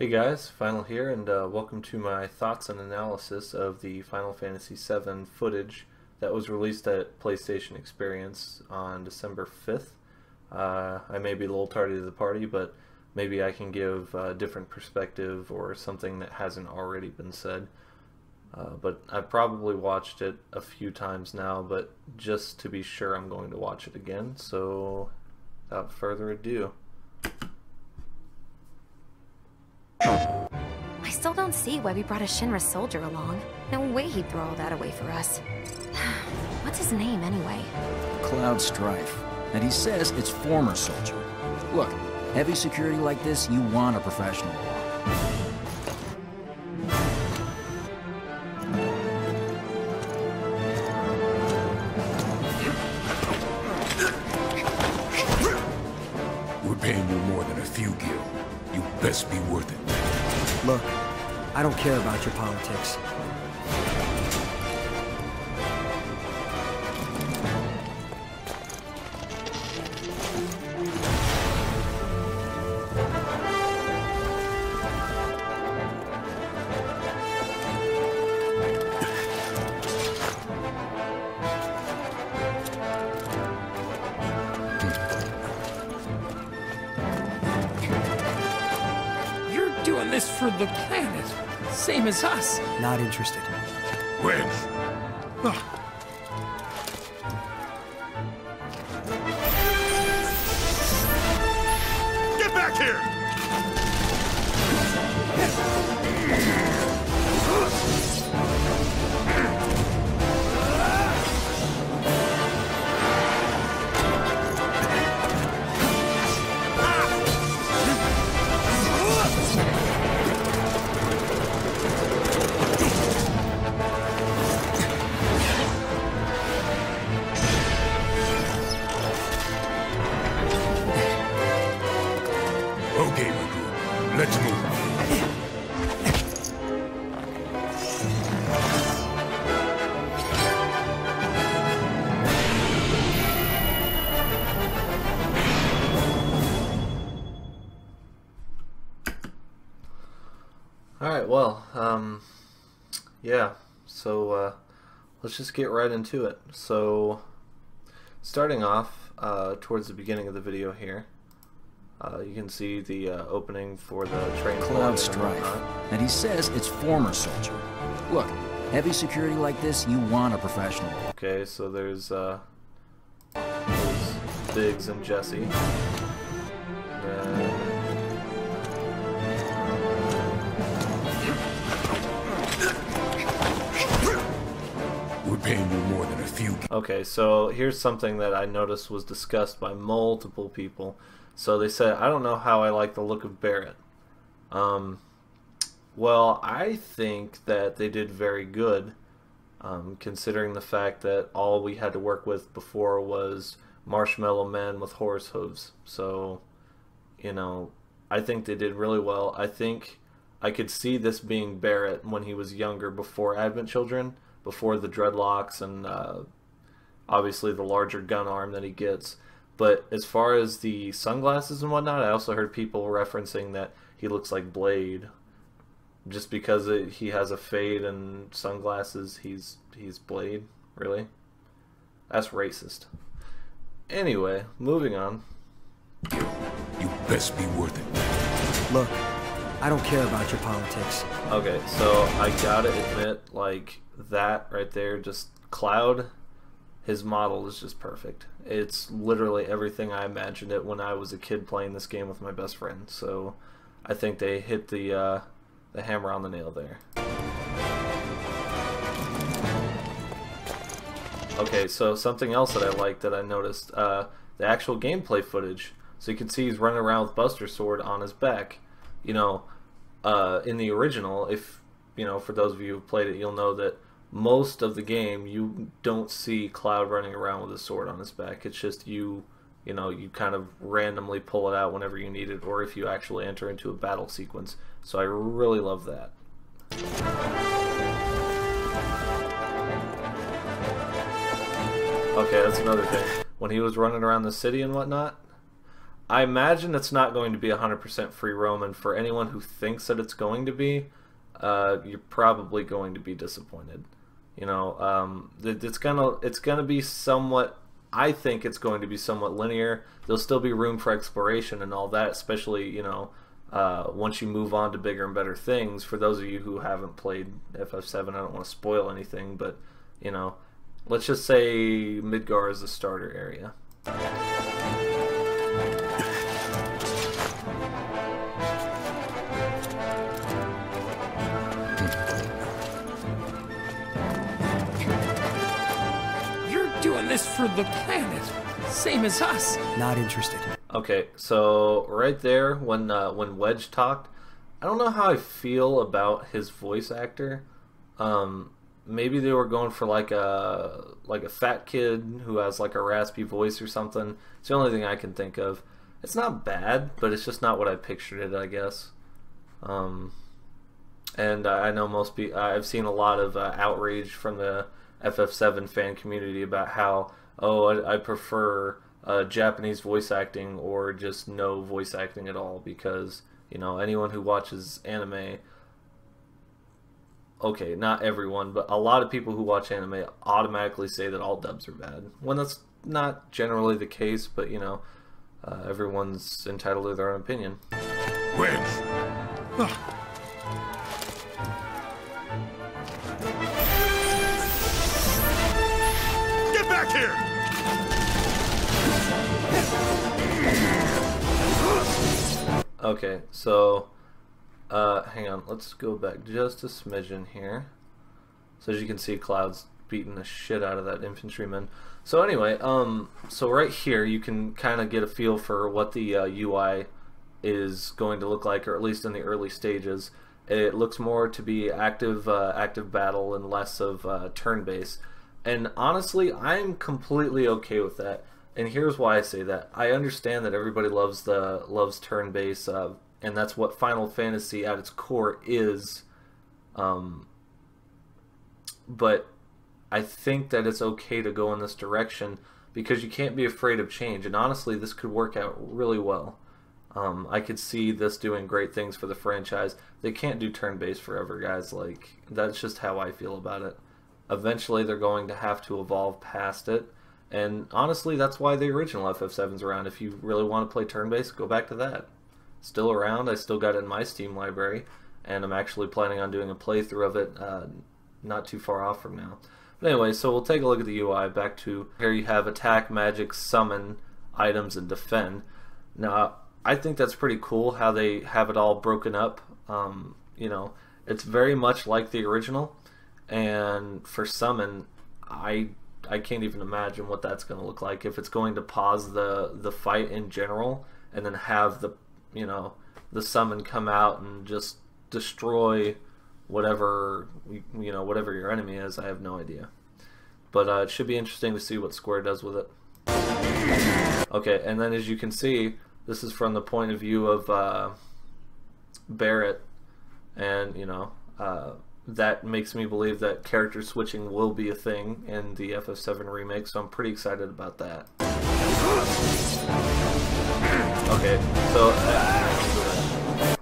Hey guys, Final here, and uh, welcome to my thoughts and analysis of the Final Fantasy VII footage that was released at PlayStation Experience on December 5th. Uh, I may be a little tardy to the party, but maybe I can give a different perspective or something that hasn't already been said. Uh, but I've probably watched it a few times now, but just to be sure I'm going to watch it again, so without further ado. Still don't see why we brought a Shinra soldier along. No way he'd throw all that away for us. What's his name, anyway? Cloud Strife. And he says it's former soldier. Look, heavy security like this, you want a professional. We're paying you more than a few gil. You best be worth it. Look, I don't care about your politics. You're doing this for the planet, same as us. Not interested. Wedge! Get back here! Alright, well, um, yeah, so uh, let's just get right into it. So, starting off uh, towards the beginning of the video here, uh, you can see the uh, opening for the train Cloud Strife. And he says it's former soldier. Look, heavy security like this, you want a professional. Okay, so there's, uh, there's Biggs and Jesse. Then, You more than a few. Okay, so here's something that I noticed was discussed by multiple people. So they said, I don't know how I like the look of Barret. Um, well, I think that they did very good, um, considering the fact that all we had to work with before was marshmallow men with horse hooves. So, you know, I think they did really well. I think I could see this being Barret when he was younger, before Advent Children, before the dreadlocks and uh, obviously the larger gun arm that he gets. But as far as the sunglasses and whatnot, I also heard people referencing that he looks like Blade. Just because it, he has a fade and sunglasses, he's he's Blade. Really? That's racist. Anyway, moving on. You best be worth it. Look, I don't care about your politics. Okay, so I gotta admit, like that right there, just Cloud, his model is just perfect. It's literally everything I imagined it when I was a kid playing this game with my best friend. So I think they hit the uh, the hammer on the nail there. Okay, so something else that I like that I noticed, uh, the actual gameplay footage. So you can see he's running around with Buster Sword on his back. You know, uh, in the original, if you know, for those of you who played it, you'll know that most of the game you don't see Cloud running around with a sword on his back. It's just you, you know, you kind of randomly pull it out whenever you need it, or if you actually enter into a battle sequence. So I really love that. Okay, that's another thing. When he was running around the city and whatnot, I imagine it's not going to be 100% free roam, and for anyone who thinks that it's going to be, uh, you're probably going to be disappointed. You know, um, it's gonna it's gonna be somewhat. I think it's going to be somewhat linear. There'll still be room for exploration and all that, especially you know uh, once you move on to bigger and better things. For those of you who haven't played FF7, I don't want to spoil anything, but you know, let's just say Midgar is the starter area. You're doing this for the planet, same as us. Not interested. Okay, so right there when uh, when Wedge talked, I don't know how I feel about his voice actor. Um, maybe they were going for like a like a fat kid who has like a raspy voice or something. It's the only thing I can think of. It's not bad, but it's just not what I pictured it. I guess. Um, and I know most people. I've seen a lot of uh, outrage from the FF7 fan community about how oh I, I prefer uh, Japanese voice acting or just no voice acting at all because you know anyone who watches anime okay not everyone but a lot of people who watch anime automatically say that all dubs are bad when that's not generally the case but you know uh, everyone's entitled to their own opinion Wedge! Get back here! Okay, so uh, hang on. Let's go back just a smidgen here. So as you can see, Cloud's beating the shit out of that infantryman. So anyway, um, so right here you can kind of get a feel for what the uh, UI is going to look like, or at least in the early stages. It looks more to be active, uh, active battle and less of uh, turn-based. And honestly, I'm completely okay with that. And here's why I say that. I understand that everybody loves the loves turn-based, uh, and that's what Final Fantasy at its core is. Um, but I think that it's okay to go in this direction because you can't be afraid of change. And honestly, this could work out really well. Um, I could see this doing great things for the franchise. They can't do turn-based forever, guys. Like that's just how I feel about it. Eventually, they're going to have to evolve past it. And honestly, that's why the original FF7's around. If you really want to play turn-based, go back to that. Still around. I still got it in my Steam library, and I'm actually planning on doing a playthrough of it uh, not too far off from now. But anyway, so we'll take a look at the UI. Back to here, you have attack, magic, summon, items, and defend. Now, I think that's pretty cool how they have it all broken up. Um, you know, it's very much like the original, and for summon, I I can't even imagine what that's going to look like. If it's going to pause the the fight in general and then have the you know the summon come out and just destroy whatever you know whatever your enemy is. I have no idea, but uh, it should be interesting to see what Square does with it. Okay, and then as you can see, this is from the point of view of uh, Barret, and you know uh, that makes me believe that character switching will be a thing in the FF7 remake. So I'm pretty excited about that. Okay, so. uh,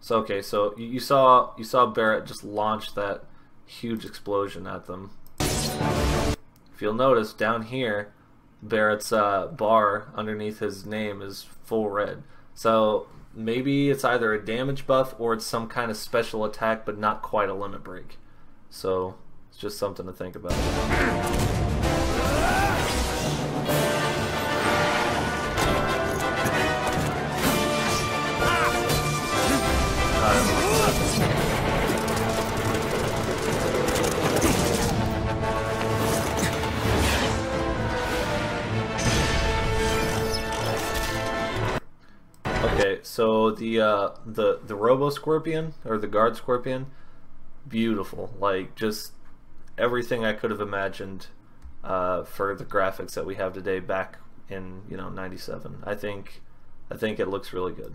so okay, so you you saw you saw Barret just launch that huge explosion at them. If you'll notice down here, Barret's uh, bar underneath his name is full red. So maybe it's either a damage buff or it's some kind of special attack, but not quite a limit break. So it's just something to think about. So the uh, the the Robo Scorpion or the Guard Scorpion, beautiful. Like just everything I could have imagined uh, for the graphics that we have today back in you know '97. I think I think it looks really good.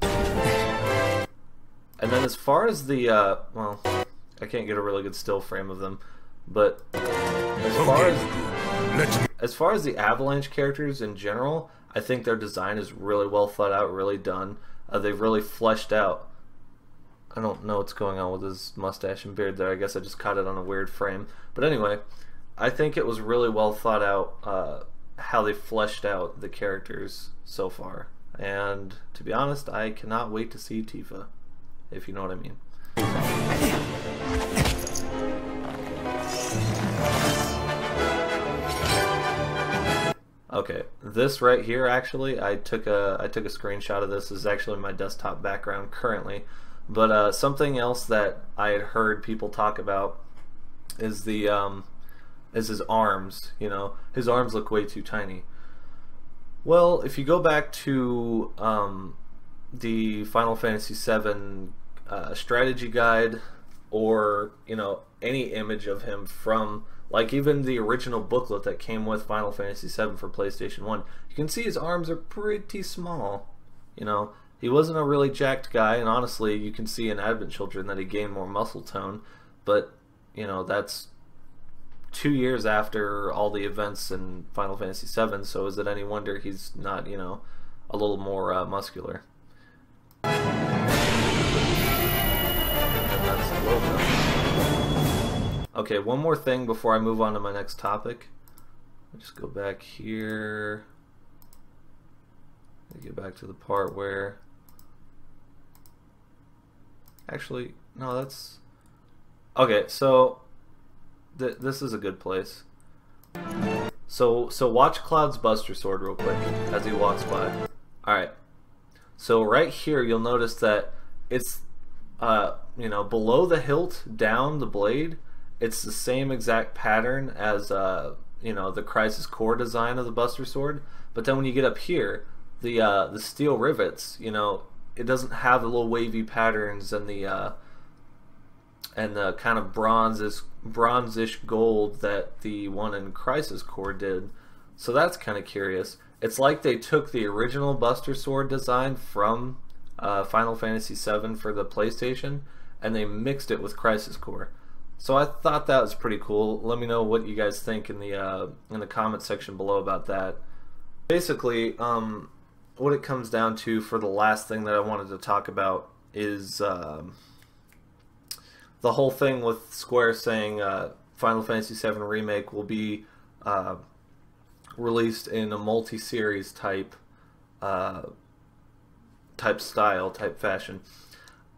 And then as far as the uh, well, I can't get a really good still frame of them, but as far as Let's as far as the Avalanche characters in general, I think their design is really well thought out, really done. Uh, they've really fleshed out. I don't know what's going on with his mustache and beard there. I guess I just caught it on a weird frame. But anyway, I think it was really well thought out uh, how they fleshed out the characters so far. And to be honest, I cannot wait to see Tifa, if you know what I mean. Okay, this right here actually, I took a I took a screenshot of this. this is actually my desktop background currently, but uh, something else that I had heard people talk about is the um, is his arms. You know, his arms look way too tiny. Well, if you go back to um, the Final Fantasy VII uh, strategy guide, or you know any image of him from like even the original booklet that came with Final Fantasy VII for PlayStation 1, you can see his arms are pretty small. You know, he wasn't a really jacked guy, and honestly, you can see in Advent Children that he gained more muscle tone, but, you know, that's two years after all the events in Final Fantasy VII, so is it any wonder he's not, you know, a little more uh, muscular? Okay, one more thing before I move on to my next topic. Just go back here. Get back to the part where... Actually, no, that's... Okay, so th this is a good place. So, so watch Cloud's Buster Sword real quick as he walks by. Alright. So right here, you'll notice that it's, uh, you know, below the hilt, down the blade, it's the same exact pattern as uh, you know the Crisis Core design of the Buster Sword. But then when you get up here, the uh, the steel rivets, you know, it doesn't have the little wavy patterns and the uh, and the kind of bronzes bronzish gold that the one in Crisis Core did. So that's kind of curious. It's like they took the original Buster Sword design from uh, Final Fantasy VII for the PlayStation and they mixed it with Crisis Core. So I thought that was pretty cool. Let me know what you guys think in the uh, in the comment section below about that. Basically, um, what it comes down to for the last thing that I wanted to talk about is um, the whole thing with Square saying uh, Final Fantasy VII Remake will be uh, released in a multi-series type uh, type style, type fashion.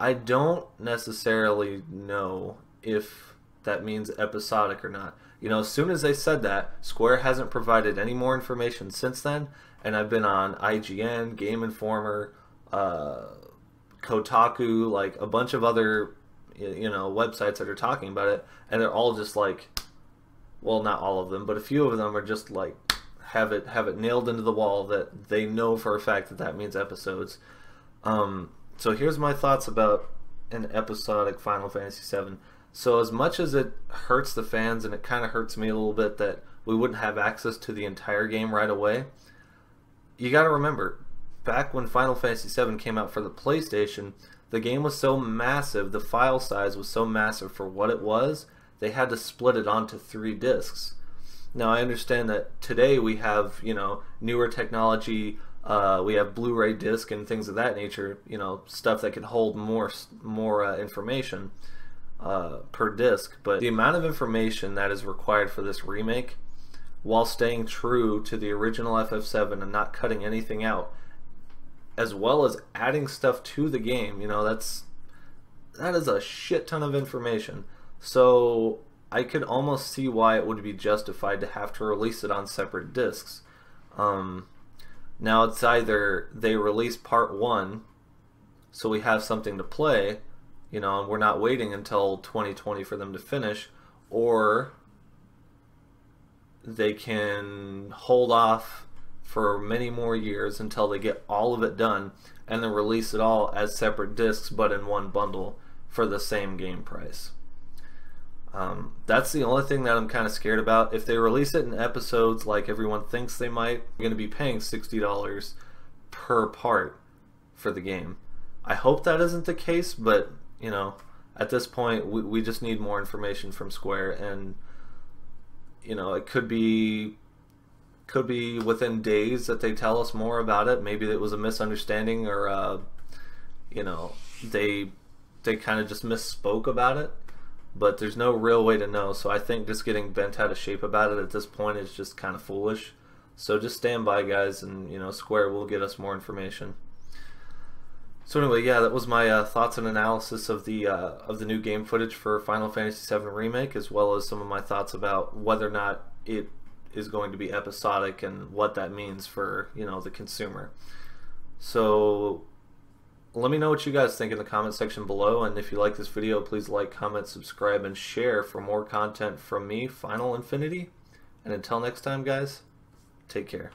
I don't necessarily know if that means episodic or not. You know, as soon as they said that, Square hasn't provided any more information since then, and I've been on IGN, Game Informer, uh, Kotaku, like a bunch of other, you know, websites that are talking about it, and they're all just like, well, not all of them, but a few of them are just like have it have it nailed into the wall that they know for a fact that that means episodes. Um, so here's my thoughts about an episodic Final Fantasy VII. So as much as it hurts the fans and it kind of hurts me a little bit that we wouldn't have access to the entire game right away, you got to remember, back when Final Fantasy VII came out for the PlayStation, the game was so massive, the file size was so massive for what it was, they had to split it onto three discs. Now I understand that today we have, you know, newer technology, uh, we have Blu-ray disc and things of that nature, you know, stuff that can hold more more uh, information uh, per disc, but the amount of information that is required for this remake, while staying true to the original FF7 and not cutting anything out, as well as adding stuff to the game, you know, that's that is a shit ton of information. So I could almost see why it would be justified to have to release it on separate discs. Um, now it's either they release part one, so we have something to play, you know, and we're not waiting until 2020 for them to finish, or they can hold off for many more years until they get all of it done and then release it all as separate discs but in one bundle for the same game price. Um, that's the only thing that I'm kind of scared about. If they release it in episodes like everyone thinks they might, I'm going to be paying $60 per part for the game. I hope that isn't the case, but you know, at this point, we, we just need more information from Square, and you know, it could be could be within days that they tell us more about it. Maybe it was a misunderstanding or, uh, you know, they they kind of just misspoke about it. But there's no real way to know. So I think just getting bent out of shape about it at this point is just kind of foolish. So just stand by, guys, and you know, Square will get us more information. So anyway, yeah, that was my uh, thoughts and analysis of the uh, of the new game footage for Final Fantasy VII Remake, as well as some of my thoughts about whether or not it is going to be episodic and what that means for you know the consumer. So let me know what you guys think in the comment section below, and if you like this video, please like, comment, subscribe, and share for more content from me, Final Infinity. And until next time, guys, take care.